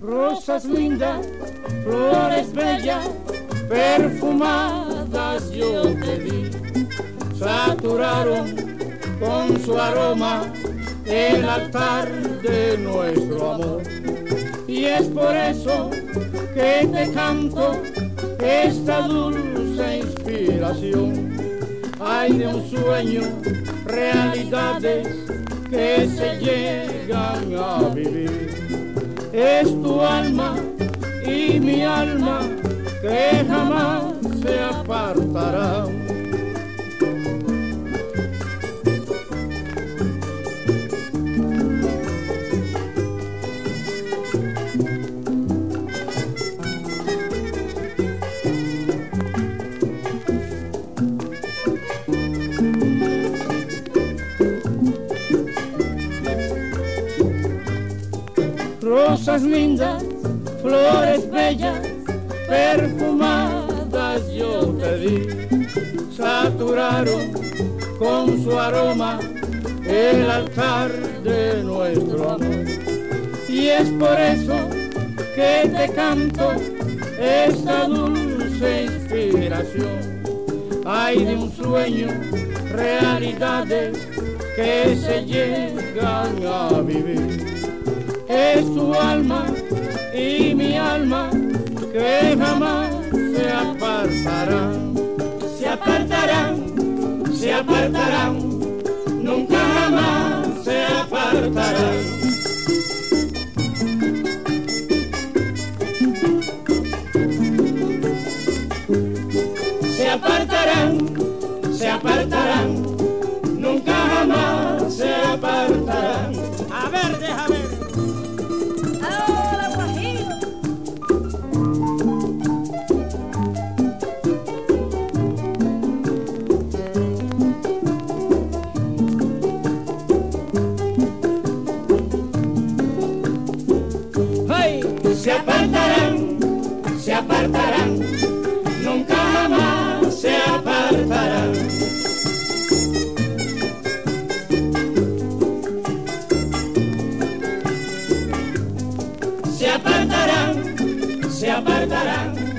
Rosas lindas, flores bellas, perfumadas yo te vi, saturaron con su aroma el altar de nuestro amor. Y es por eso que te canto esta dulce inspiración. Hay de un sueño realidades que se llegan a vivir. Es tu alma y mi alma que jamás se apartarán rosas lindas, flores bellas, perfumadas yo te di, saturaron con su aroma el altar de nuestro amor. Y es por eso que te canto esta dulce inspiración. Hay de un sueño realidades que se llegan a vivir es tu alma y mi alma que jamás se apartarán, se apartarán, se apartarán, nunca jamás se apartarán. Se apartarán, se apartarán, Se apartarán, se apartarán